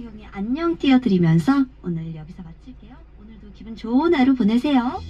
형의 안녕 띄워드리면서 오늘 여기서 마칠게요. 오늘도 기분 좋은 하루 보내세요.